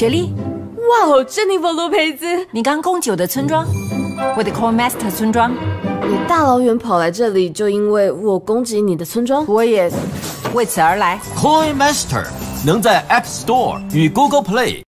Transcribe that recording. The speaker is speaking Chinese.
雪莉，哇哦，珍妮佛·罗培兹，你刚攻击我的村庄，我的 Core Master 村庄，你大老远跑来这里，就因为我攻击你的村庄？我也为此而来。Coin Master 能在 App Store 与 Google Play